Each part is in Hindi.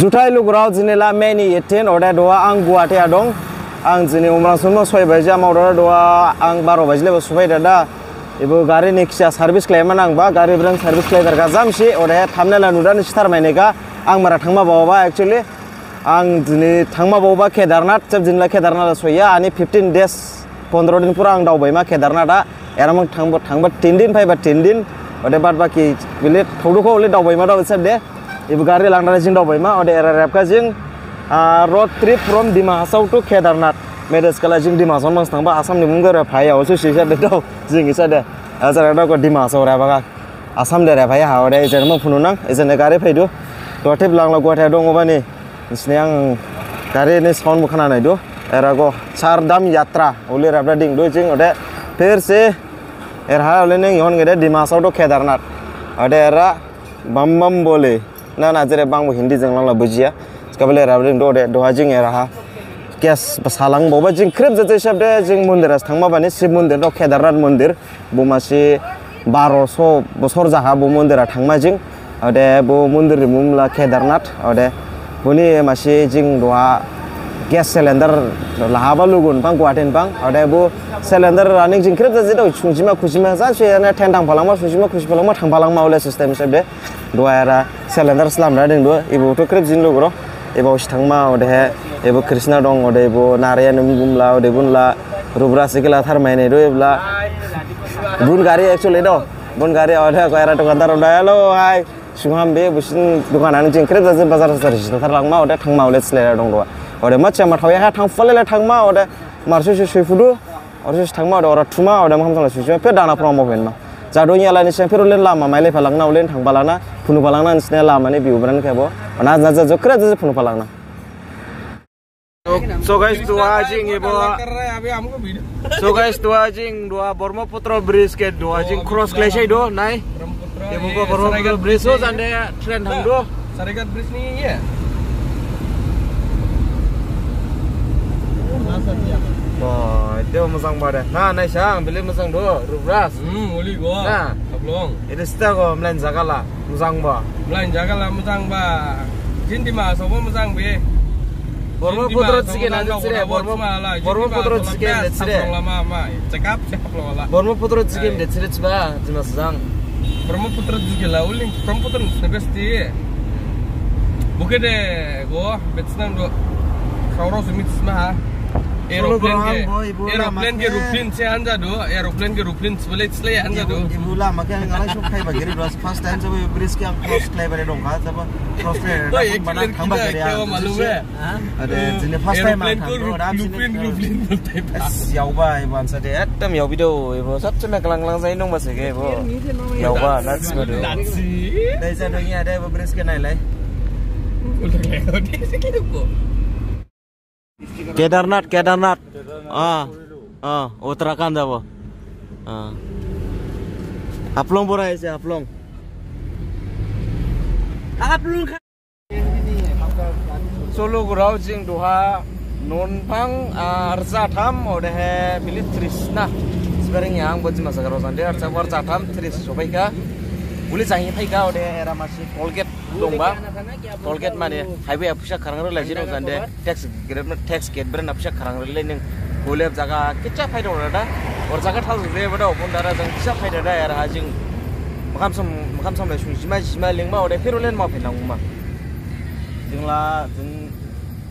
जुथाइ लुगुराव जिनेला मेनि एटेन अदा दवा आं गुवाहाटिया दं आं जिनि उमरांसुमा सय बाजि मावदा दवा आं बार' बाजि लेबा सफाय दा इबो गारि नेक्सिया सार्भिस खालामोन आं बा। गारि ब्रें सार्भिस खालामदार गाजामसि अदा थामनेला नुदानि सिथार मायनेगा आं मारा थांमा बावबा एक्चुअली आं दिनै थांमा बावबा केदारनाथ जब दिनला केदारनाथ सया आनि फिफ्टिन डेज़ पन्द्र दिन पुरा आं दावबायमा केदारनाथा एरामों थांबा थांबा टेन दिन फायबा टेन दिन अदे बाद बाकी बिले थौदुखौ हले दावबायमा दाव सर दे इबो गारि लांनानै जों दावबायमा अदे एरा रेपका जों road trip from Dima Hasao to Kedarnath marriage कला जों डिमा हासाव मास थांबा आसामनि मुंगोरा फायाव सो सिसा दे दाव जों इसा दे आजारा दाव डिमा हासाव रेबागा आसाम दे रेफाया हा अदे इजन मो फुनुनां इजन गारि फैदु गुवाहाटि लांला गुवाहाटिया दङबा नै नोंसिनि आं गारिनि साउन्ड खोनानाय दु एरागो चारधाम यात्रा उले रेबदा दिं दु जों अदे फिर से एरहा उले नों इहन गेदे डिमा हासाव टु केदारनाथ अदे एरा बम बम बोले ना ना जेरै बांबो हिन्दीजों लांला बुजिया सिखाबले राबदों दे दहा जों एराहा केस सालांबावबा जों क्रेब जाते हिसाब दे जों मन्दिरासो थांबा माने शिब मन्दिर दं केदारनाथ मन्दिर बुमासि बार'स' बसर जाहा बु मन्दिरा थांमा जों अदे बु मन्दिरनि मुंला केदारनाथ अदे बुनि मासि जों दहा गेस सिलिन्डार लाहाबा लुगुन बां गुवाहाटिन बां अदे बु सिलिन्डार रानिं जों क्रेब जाते दं सुंसिमा खुसिमा जासे टेन थांफालांबा सुंसिमा खुसिफालांबा थांफालांमा उले सिस्टेम हिसाब दे दहायरा सिलिन्डार स्लामना दं दो इबोथ' क्रेब जिन लुगुर' एबाव सिथांमा अदे एबो कृष्णा दं अदे एबो नारायण बुमला अदे बुनला रुब्रासि गेला थारमायनाय दो एब्ला बुन गारि एक्चुअली दो बुन गारि अदे गयरा दखानदार अदे बे जों जाते बाज़ार साजार सिथारलांमा अदे थांमा दं अदे माथिया मा थांमा अदे मारसुसु सुइफुदु अरसुस थांमा अदे अरा थुमा अदे मा खामसाला सुइसु पे दाना फ्राव मावफेन जादो याला नि सेंफेर उलेन लामा माइले फालांना उलेन थांबालाना फुनु फालांना निसने लामा नि बिउब्रान खेबो ना ना जा जा फुनु फालांना So guys, dua jing ibu. So guys, dua jing dua Brahmaputra bridge ke dua jing cross klesai do nai. Ibu ko Brahmaputra bridge so jande train hang do. Saregat bridge ni ya. beli memasang pada. Nah, nah siang beli memasang dua belas. Hmm, boleh gua. Nah, kablong. Itu setiap gua melain lah memasang ba. Melain lah memasang ba. Jin di mana? Sopo memasang be. Borbo putra sikit nanti sini. Borbo malah. Borbo putra sikit nanti sini. Lama lama. Cekap cekap lo lah. Borbo putra eh. sikit nanti sini coba, cuma sedang. Borbo putra sikit lah, uling. Borbo putra nebesti. Bukan deh, gua betul nang dua. Kau rosu mitis mah. Aeroplane के रुप्लिन्स से आन्जादो एरोप्लेन के रुप्लिन्स बोले इसलिए आन्जादो मुला मके एकदम याव बिदो एबो sai nong ba se ke ibu yau ba nuts ba do Nazi dai sa dong ya dai ibu bris ke nai lai udah lewat di sini kok Kedarnath Kedarnath हाँ हाँ उत्तराखंड है वो हाँ हाफलंग बोरा ऐसे हाफलंग हाफलंग सोलो गुराव जिं longba tolgate mane highway apsha kharang la jino zande tax grab tax gate brand apsha kharang le ning golep jaga kicha phaida orada or jaga thal re bada opon dara jang kicha phaida da yar ha jing makam sam makam sam la shung jima jima lengma ore ferolen ma phenang ma jingla jing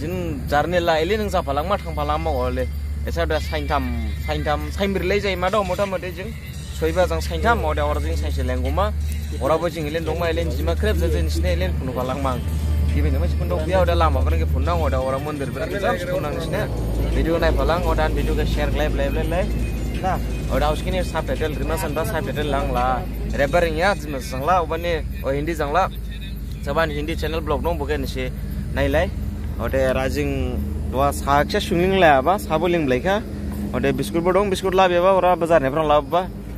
jin jarne la ele ning sa phalang ma thang phalang ma ole esa da sain tam sain tam sain birle jai ma da mota mote jing एले नों जाफालां मा थांफालां मा अले एसा दा साइनथाम साइनथाम साइनब्रैलाय जायो मा दं मथा मथि जों सयबा जों साइनथाम अदे अर जों साइनसे लेंगौमा अराबो जों एलेन दंमा एलेन जिमा क्रेब जों नोंसिनि एलेन फुनु फालां मा गिबिनो मानसि फुन दं बेयाव दा लामाफोरनि फुन नांगौ दा अरा मंदिर बिराद गोजान फुन नांसिनो भिडिअ नायफालां अदान भिडिअखौ शेयार खालाय ब्लाय ब्लाय ब्लाय ना अदा उसकिनि साबटाइटेल रिना सानबा साबटाइटेल लांला रेबारिं या जिमा सांला अबानि अ हिंदी जांला साबान हिंदी चैनल ब्लग दं बगेनसे नायलाय अदे राजिं दवा साखसे सुंलिं लायाबा साबो लिंब्लायखा अदे बिस्कुटबो दं बिस्कुट लाबेबा अरा बाजारनिफ्राय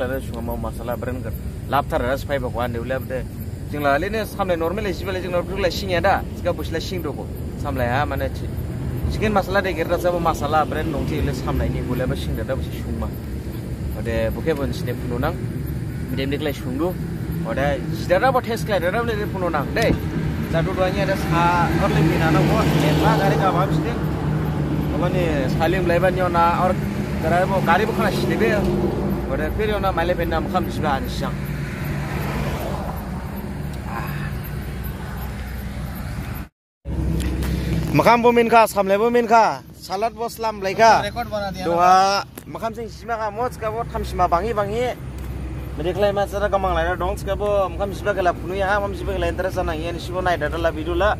lada sunga mau masalah beren kan laptar ada supaya bakuan deh ulah deh jing lalu ini samlai normal sih balik jing normal lah sing ada jika bu sih sing doko samlai ha mana sih chicken masala de gerda sabo masala brand nongti ile samnai ni bule ba sing da ba si shungma ode buke bon sine pununang midem dekle shungdu ode sidara ba test kle da le pununang de jadu doanya ada sa orle bina na bo etla gari ka ba bisne obani salim laiban yo na or gara mo gari bo khana sine be ode fer yo na male ben nam kham bisba an shang makam bo min kha samle bo min kha salat bo slam lai kha record bana dia doa makam sing sima kha moch ka bo tham sima bangi bangi mede klai ma sara kamang lai dong ska bo makam sima kala punu ya makam sima kala interest na yan sibo nai data la video la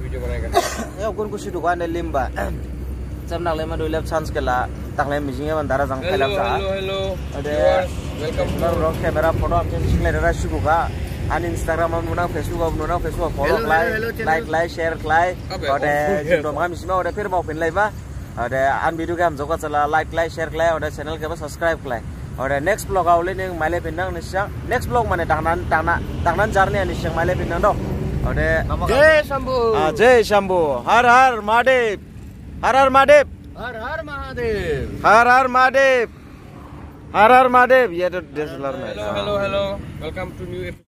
video बनाएगा ya gun kusi du kan limba jam nak lai ma do lep chance kala tak lai mijing ban dara jang hello khala sa hello hello Ada- viewers welcome to Nar rong kamera photo am chen sing lai dara shuku ka an instagram am nuna facebook am nuna facebook follow Hello, like hello, channel. like like share like Abe, ode oh, jing do makam sima ode phir mau pin lai ba ode an video kam joka chala like like share like ode channel ke ba subscribe like ode next vlog aule ning male pin nang nisang next vlog mane tangnan tangna tangnan journey ani sing male pin nang do ode जय Shambhu Ah, jai shambhu Har Har Mahadev Har Har Mahadev Har Har Mahadev Har Har Mahadev યે તો hello hello hello welcome to new